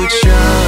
with you